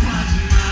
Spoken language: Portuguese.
quase mais.